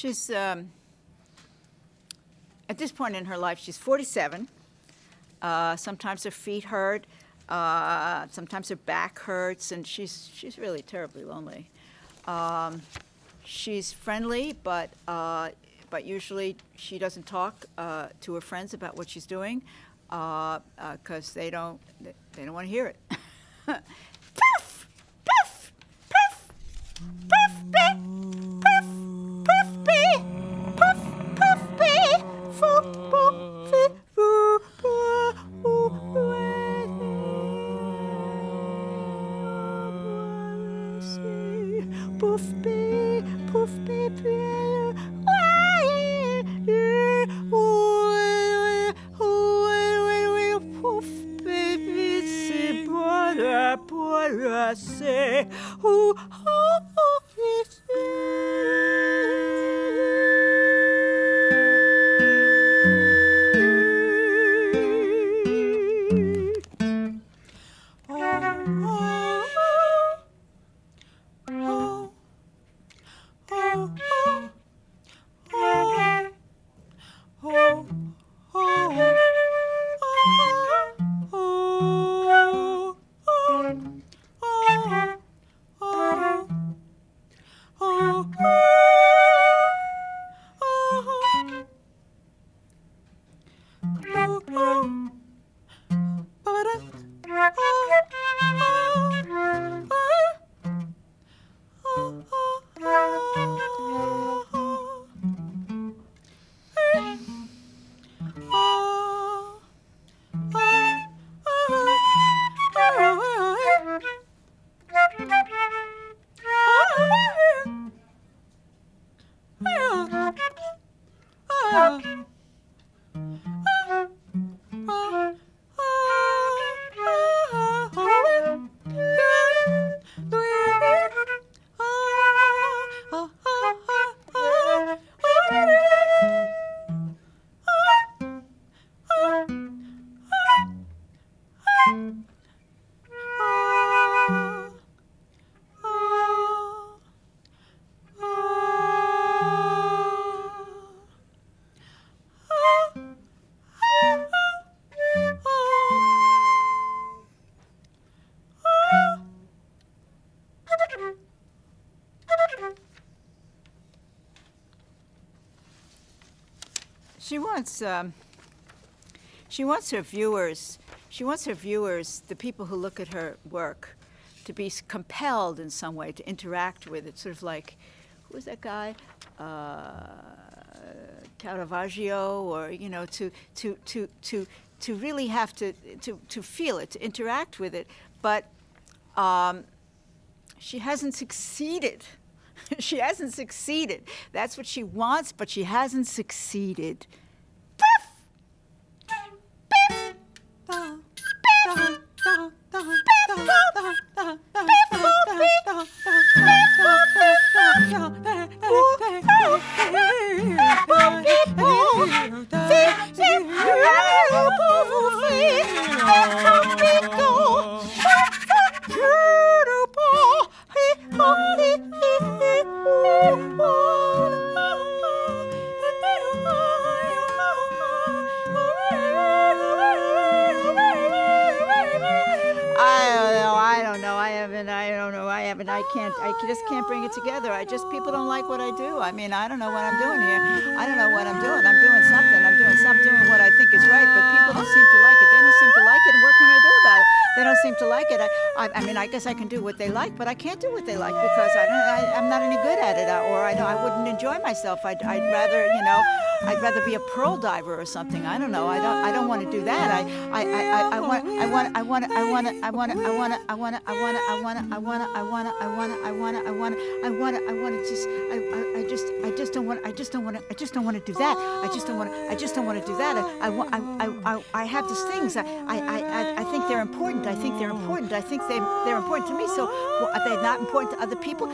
she's um, at this point in her life, she's 47. Uh, sometimes her feet hurt. Uh, sometimes her back hurts, and she's she's really terribly lonely. Um, she's friendly, but uh, but usually she doesn't talk uh, to her friends about what she's doing because they don't they don't want to hear it. Puff, puff, puff, puff, say, Ooh, She wants, um, she wants her viewers, she wants her viewers, the people who look at her work, to be compelled in some way to interact with it. Sort of like, who was that guy? Uh, Caravaggio, or you know, to to to to to really have to to to feel it, to interact with it. But um, she hasn't succeeded. she hasn't succeeded. That's what she wants, but she hasn't succeeded. Can't. I just can't bring it together. I just people don't like what I do. I mean, I don't know what I'm doing here. I don't know what I'm doing. I'm doing something. I'm doing something. I. I, mean, I guess I can do what they like, but I can't do what they like because I don't. I, I'm not any good at it, uh, or I I wouldn't enjoy myself. I'd. I'd rather, you know. I'd rather be a pearl diver or something. I don't know. I don't. I don't want to do that. I. I. I. I, I want. I want. I want. I want. I want. I want. I want. I want. I want. I want. I want. I want. I want. I want. I want. I want to just. I. I. Just. I just don't want. I just don't want to. I just don't want to do that. I just don't want. I just don't want to do that. I. I. I. I. Have these things. I. I. I think they're important. I think they're important. I think they. They're important to me. So, well, are they not important to other people?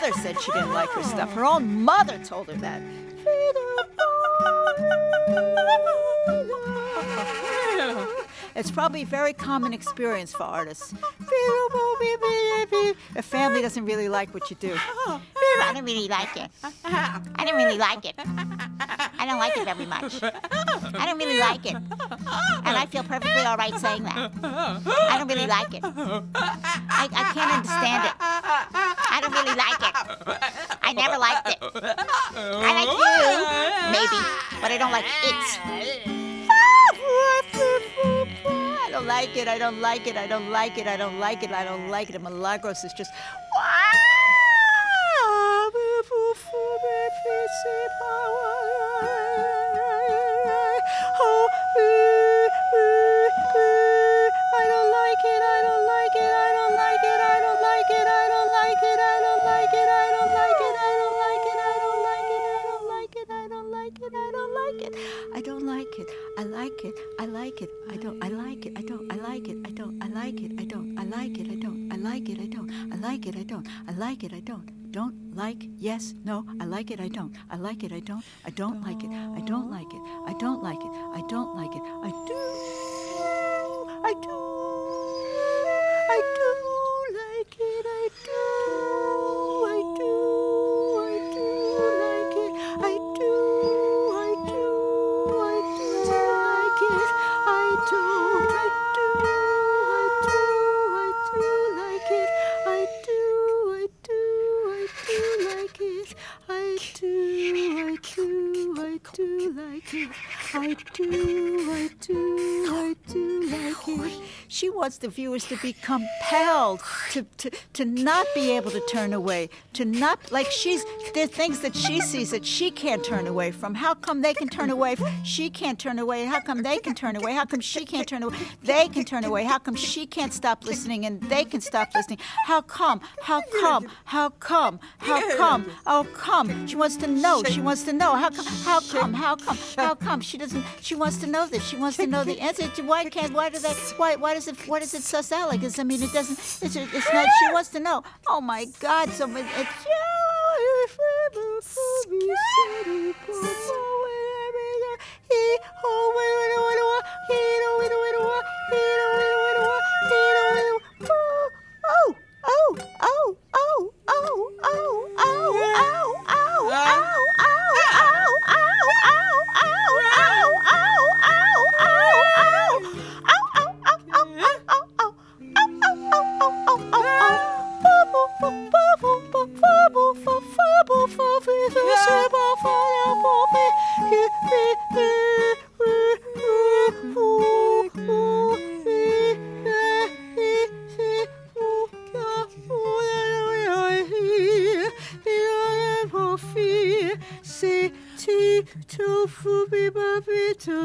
Mother said she didn't like her stuff. Her own mother told her that. It's probably a very common experience for artists. A family doesn't really like what you do. I don't really like it. I don't really like it. I don't like it very much. I don't really like it. And I feel perfectly all right saying that. I don't really like it. I, I can't understand it. I don't really like it. I never liked it. I like you, maybe, but I don't like it. I don't like it, I don't like it, I don't like it, I don't like it, I don't like it. And Milagros is just. I don't, I like it, I don't, I like it, I don't. Don't like, yes, no, I like it, I don't. I like it, I don't. I don't like it. I don't like it. I don't like it. I don't like it. I do. I do. I do wants the viewers to be compelled to, to, to not be able to turn away, to not, like she's, there are things that she sees that she can't turn away from. How come they can turn away? She can't turn away. How come they can turn away? How come she can't turn away? They can turn away. How come she can't stop listening and they can stop listening? How come? How come? How come? How come? How come? She wants to know. She wants to know. How come? How come? How come? How come? She doesn't. She wants to know this. She wants to know the answer. Why can't? Why does that? Why? Why does it? Why does it like this? I mean, it doesn't. It's. It's not. She wants to know. Oh my God! So it, it's. Oh,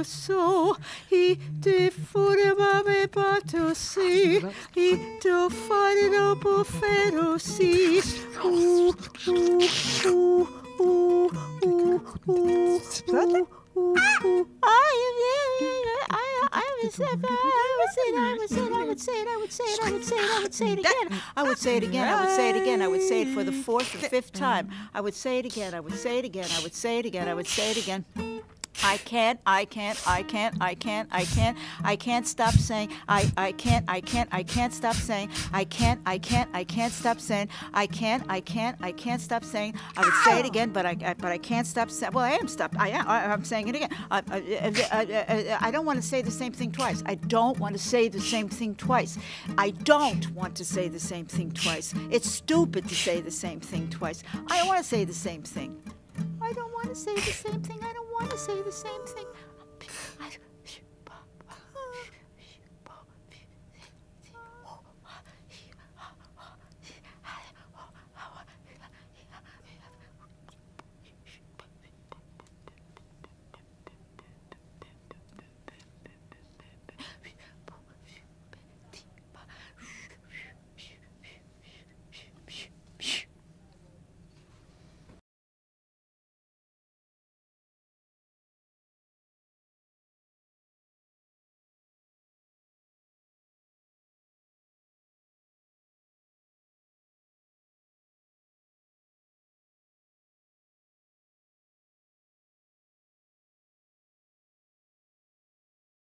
so i te fure ba me ba tu si i tu fare no po fero si u u u u u u I I I would say I would say I would say I would say it I would say it I would say it I would say it again I would say it again I would say it again I would say it for the fourth or fifth time I would say it again I would say it again I would say it again I would say it again I can't, I can't, I can't, I can't, I can't, I can't stop saying, I, I can't, I can't, I can't stop saying, I can't, I can't, I can't stop saying, I can't, I can't, I can't stop saying. I would say it again, but I, I but I can't stop saying. Well, I am stopped. I am. I, I'm saying it again. I, I, I, I don't want to say the same thing twice. I don't want to say the same thing twice. I don't want to say the same thing twice. It's stupid to say the same thing twice. I don't want to say the same thing. I don't want to say the same thing. I don't want to say the same thing.